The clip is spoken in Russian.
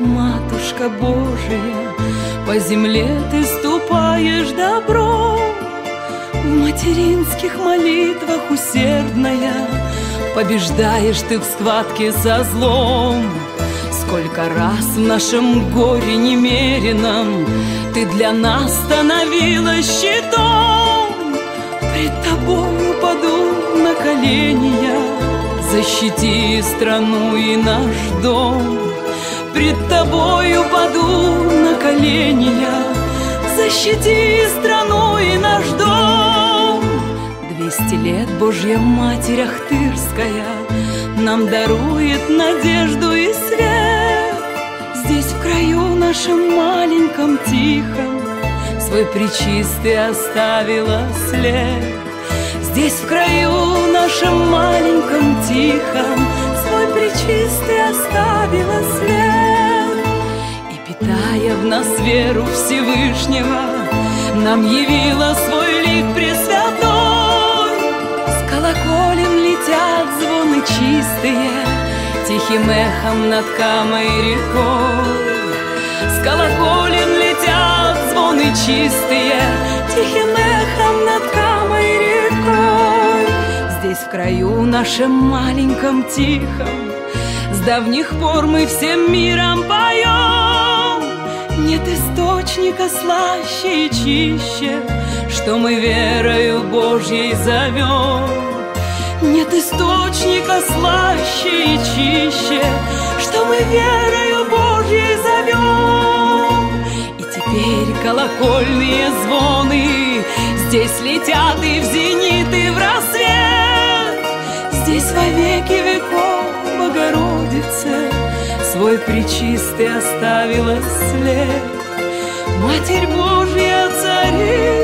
Матушка Божия, по земле ты ступаешь добро. В материнских молитвах усердная Побеждаешь ты в схватке со злом. Сколько раз в нашем горе немеренном Ты для нас становилась щитом. Пред тобою паду на колени я, Защити страну и наш дом. Пред тобою паду на колени я, Защити страну и наш дом. Двести лет Божья Матерь Ахтырская Нам дарует надежду и свет. Здесь в краю нашем маленьком тихом Свой причистый оставила след. Здесь в краю нашем маленьком тихом Свой причистый оставила след. В нас веру Всевышнего Нам явила свой лик Пресвятой. С колоколем летят звоны чистые Тихим эхом над Камой рекой. С колоколем летят звоны чистые Тихим эхом над Камой рекой. Здесь в краю нашем маленьком тихом С давних пор мы всем миром поем Нет источника слаще и чище Что мы верою Божьей зовем. Нет источника слаще и чище Что мы верою Божьей зовем. И теперь колокольные звоны Здесь летят и в зенит, и в рассвет. Здесь во веки веков Свой причистый оставила след. Матерь Божья, Царица